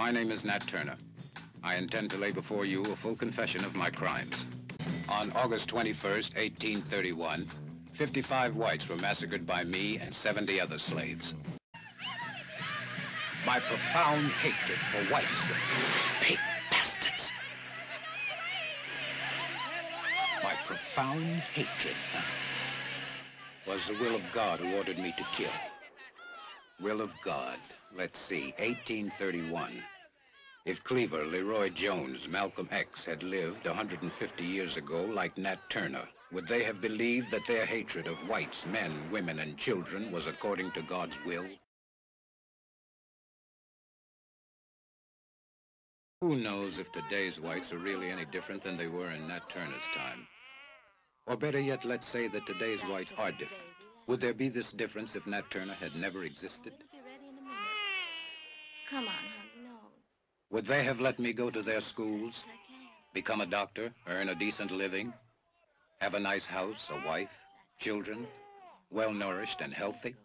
My name is Nat Turner. I intend to lay before you a full confession of my crimes. On August 21st, 1831, 55 whites were massacred by me and 70 other slaves. My profound hatred for whites, pig bastards. My profound hatred was the will of God who ordered me to kill. Will of God. Let's see, 1831. If Cleaver, LeRoi Jones, Malcolm X had lived 150 years ago like Nat Turner, would they have believed that their hatred of whites, men, women, and children was according to God's will? Who knows if today's whites are really any different than they were in Nat Turner's time? Or better yet, let's say that today's whites are different. Would there be this difference if Nat Turner had never existed? Come on, honey, no. Would they have let me go to their schools, Yes, I can. become a doctor, earn a decent living, have a nice house, a wife, children, well nourished and healthy?